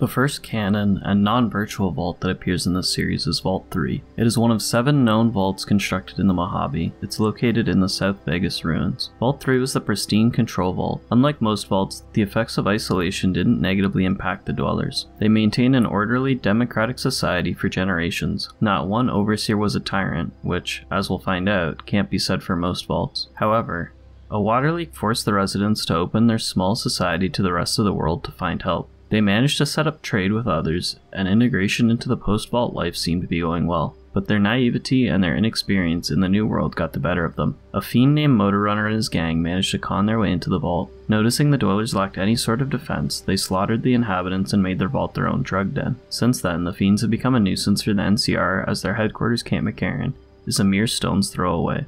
The first canon and non virtual vault that appears in this series is Vault 3. It is one of seven known vaults constructed in the Mojave. It's located in the South Vegas ruins. Vault 3 was the pristine control vault. Unlike most vaults, the effects of isolation didn't negatively impact the dwellers. They maintained an orderly, democratic society for generations. Not one overseer was a tyrant, which, as we'll find out, can't be said for most vaults. However, a water leak forced the residents to open their small society to the rest of the world to find help. They managed to set up trade with others, and integration into the post vault life seemed to be going well. But their naivety and their inexperience in the new world got the better of them. A fiend named Motor Runner and his gang managed to con their way into the vault. Noticing the dwellers lacked any sort of defense, they slaughtered the inhabitants and made their vault their own drug den. Since then, the fiends have become a nuisance for the NCR as their headquarters Camp McCarran is a mere stone's throw away.